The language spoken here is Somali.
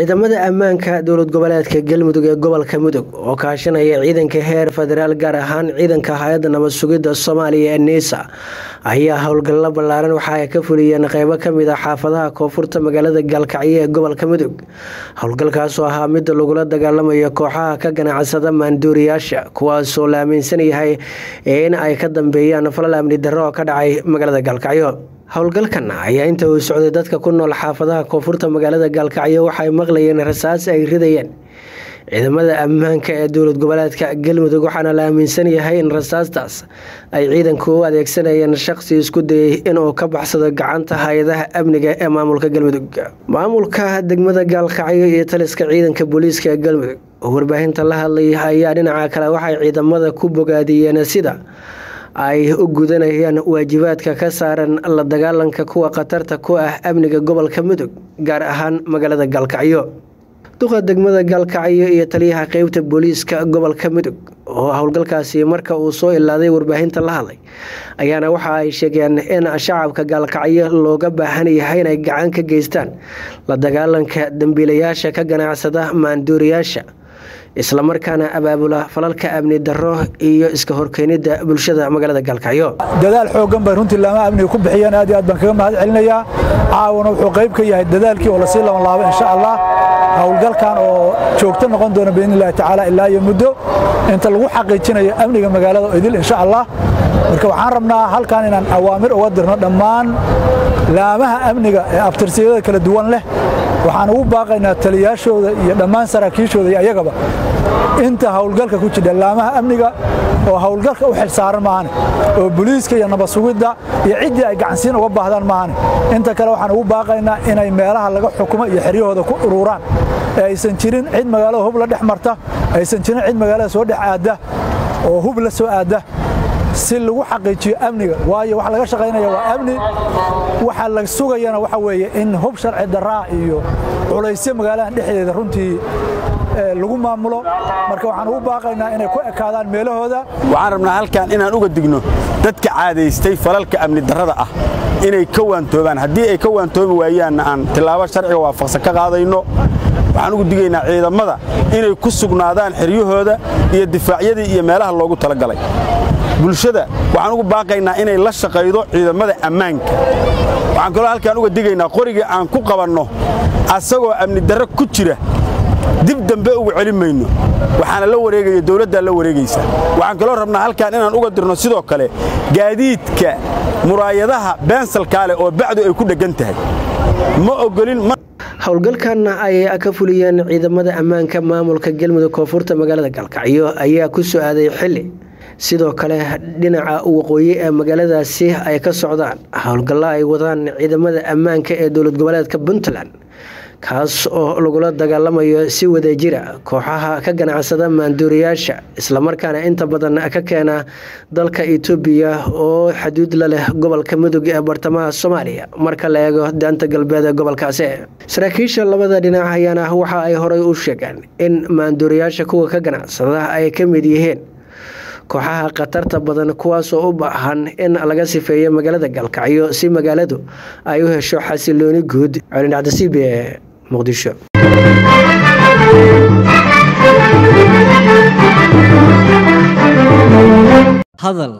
ciidamada ammaanka dowlad goboleedka galmudug ee gobolka mudug oo kaashanaya ciidanka heer federaal gaar ahaan ciidanka hay'adda nabad sugidda soomaaliya ee niisa ayaa howlgallo ballaaran waxa ay ka fuliyeen qeybo ka mid a xaafadaha koonfurta magaalada gaalkacyo ee gobolka mudug. Howlgalkaasoo ahaa mid lagula dagaalamayo kooxaha ka ganacsada maanduuriyaasha kuwaasoo la aaminsan yahay in ay ka dambeeyaan falal amni darro oo ka dhacay magaalada gaalkacyo howlgalkan ayaa inta uu socday dadka ku nool xaafadaha koonfurta magaalada gaalkacyo waxay maqlayeen rasaas ay ridayeen. Ciidamada ammaanka ee dowlad goboleedka galmudug waxaana la aaminsan yahay in rasaastaas ay ciidanku u adeegsanayeen shaqsi isku dayay inuu ka baxsado gacanta hay'adaha amniga ee maamulka galmudug. Maamulka degmada gaalkacyo iyo taliska ciidanka booliiska ee galmudug oo warbaahinta la hadlay ayaa dhinaca kale waxay ciidamada ku bogaadiyeen sida ay u gudanayaan waajibaadka ka saaran la dagaalanka kuwa khatarta ku ah amniga gobolka mudug gaar ahaan magaalada gaalkacyo duqa degmada gaalkacyo iyo taliyaha qeybta booliiska gobolka mudug oo howlgalkaasi marka uu soo ilaaday warbaahinta la hadlay ayaana waxa ay sheegeen in shacabka gaalkacyo looga baahan yahay inay gacan ka geystaan? La dagaalanka dembiilayaasha ka ganacsada maanduuriyaasha islamarkaana abaabula falalka amni darro iyo iska horkeenida bulshada magaalada gaalkacyo dadaal xooggan bay runtii laama amniga ku bixiyeen aad iyo aad baan kaga mahad celinayaa caawana wuxuu qayb ka yahay dadaalkii oo la sii labanlaabo insha allah. Howlgalkan oo joogto noqon doona biidni illahi tacaala ilaa iyo muddo. Inta lagu xaqiijinayo amniga magaalada idil insha allah. Marka waxaan rabnaa halkan inaan awaamir uga dirno dhammaan laamaha amniga ee abtirsiyada kala duwan leh waxaan ugu baaqaynaa taliyaashooda iyo dhammaan saraakiishooda iyo ayagaba inta howlgalka ku jidha laamaha amniga oo howlgalka u xil saaran maahane oo boliiska iyo nabad sugidda iyo ciddii ay gacansiin uga baahdaan maahane. Inta kale waxaan ugu baaqaynaa inay meelaha laga xukumo iyo xeryahooda ku ururaan. Ee aysan jirin cid magaalada hub la dhex marta aysan jirin cid magaalada soo dhex aadda oo hub la soo aadda si lagu xaqiijiyo amniga. Waayo waxa laga shaqaynaya waa amni. Waxa la sugayana waxa weeye in hub sharci daraa iyo culaysyo magaaladan dhexdeeda runtii lagu maamulo. Marka waxaan ugu baaqaynaa inay ku ekaadaan meelahooda. Waxaan rabnaa halkan inaan uga digno dadka caadaystay falalka amni darrada ah inay ka waantoobaan. Haddii ay ka waantoobi waayaanna aan tillaabo sharciga waafaqsan ka qaadayno waxaan ugu digaynaa ciidamada inay ku sugnaadaan xeryahooda iyo difaacyadii iyo meelaha loogu talagalay bulshada waxaan ugu baaqaynaa inay la shaqaydo ciidamada ammaanka. Waxaan kaloo halkaan uga digaynaa qorigii aan ku qabanno asagoo amni darro ku jira. Dib dambe ugu celin mayno. Waxaana la wareegaya dawladdaa la wareegaysa. Waxaan kaloo rabnaa halkaan inaan uga dirno sidoo kale gaadiidka muraayadaha beensalkaa leh oo bacdu ay ku dheggan tahay. Ma ogolin howlgalkan ay ka fuliyeen ciidamada ammaanka maamulka galmudug koonfurta magaalada gaalkacyo ayaa ku soo aaday xili sidoo kale dhinaca waqooyi ee magaaladaasi ay ka socdaan howlgallo ay wadaan ciidamada ammaanka ee dowlad goboleedka puntland kaas oo lagula dagaalamayo si wadajira kooxaha ka ganacsada maanduuriyaasha islamarkaana inta badan ka keena dalka itoobiya oo xaduud la leh gobolka mudug ee bartamaha soomaaliya. Marka la eego daanta galbeed ee gobolkaasi saraakiisha labada dhinac ayaana waxa ay horey u sheegeen in maanduuriyaasha kuwa ka ganacsada ay ka mid yihiin kooxaha khatarta badan kuwaasoo u baahan in laga sifeeyo magaalada gaalkacyo si magaaladu ay u hesho xasilooni guud. Colindhacdasiib ee muqdisho. Hadal